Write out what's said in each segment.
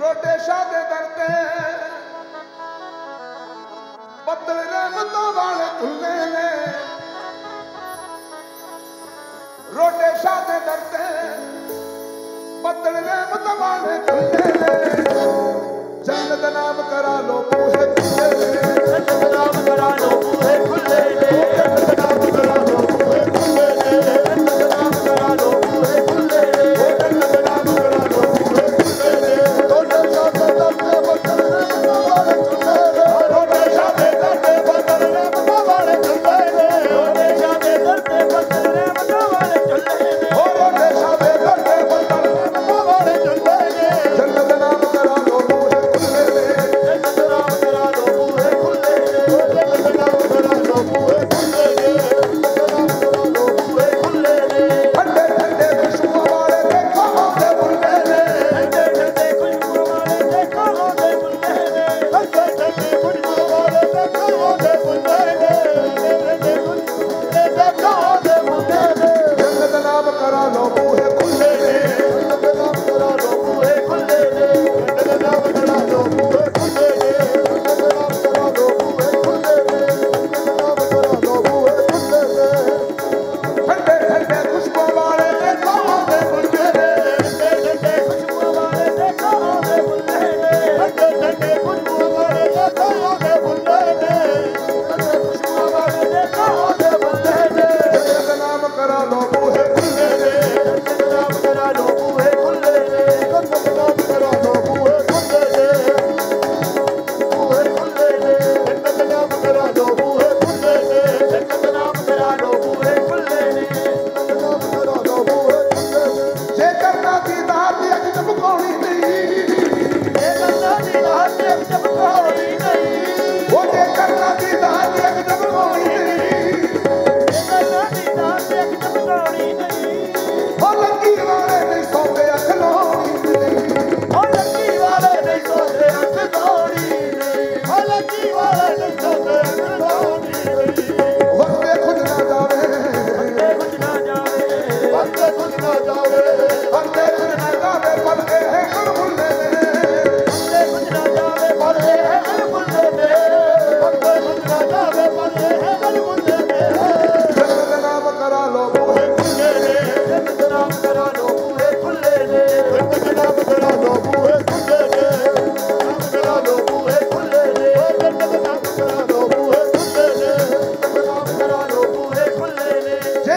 ਰੋਡੇ ਸ਼ਾਹ ਦੇ ਦਰ ਤੇ। ਬੱਦਲ ਰਹਿਮਤਾਂ ਵਾਲੇ ਝੁੱਲੇ ਨੇ। ਰੋਡੇ ਸ਼ਾਹ ਦੇ ਦਰ ਤੇ। ਬੱਦਲ ਰਹਿਮਤਾਂ ਵਾਲੇ ਝੁੱਲੇ ਨੇ। ਜੰਨਤ ਨਾਮ ਕਰਾ ਲੋ ਪੂਹੇ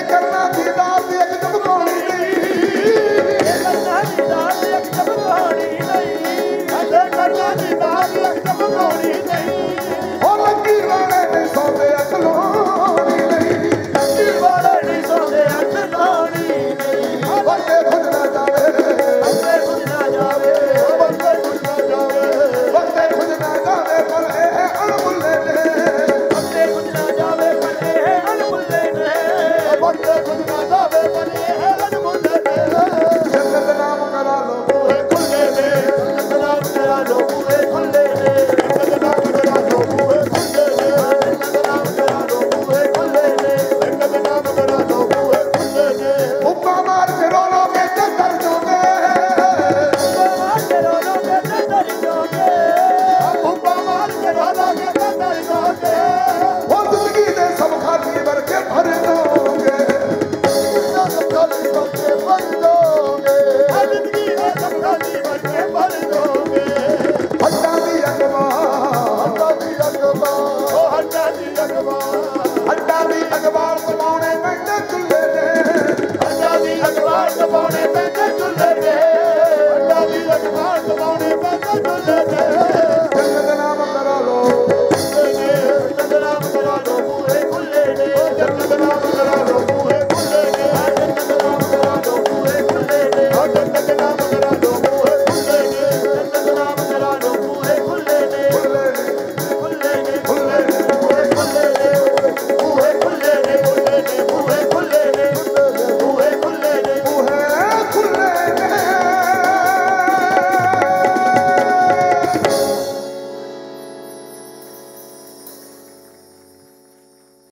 ਕਰਨਾ ਦੀ ਦਾਤ ਇੱਕ ਦਮ ਪਾਉਣੀ ਦੀ। ਇਹ ਕਰਨਾ ਦੀ ਦਾਤ ਇੱਕ ਅਖਬਾਰ ਕਮਾਉਣੇ ਪੈਂਦੇ ਚੁੱਲ੍ਹੇ ਤੇ ਅੱਡਾ ਦੀ ਅਖਬਾਰ ਕਮਾਉਣੇ